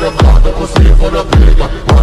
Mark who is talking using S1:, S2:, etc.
S1: them hard to see for the